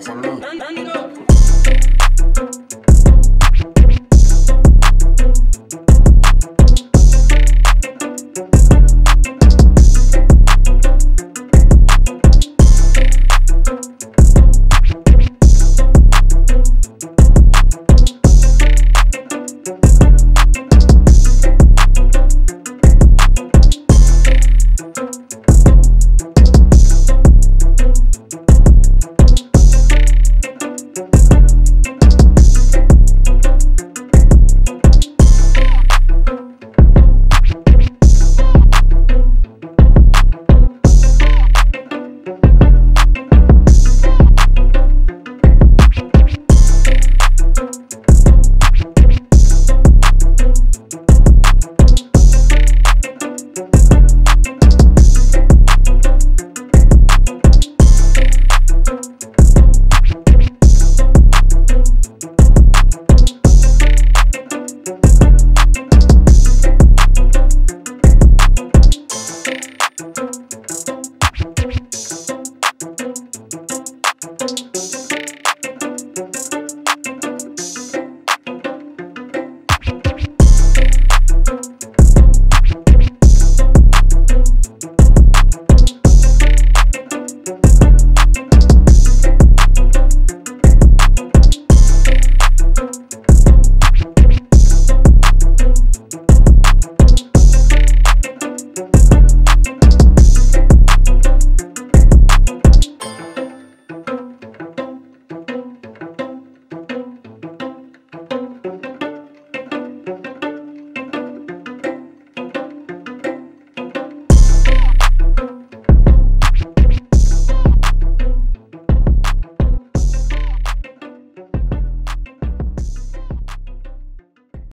eyes on me.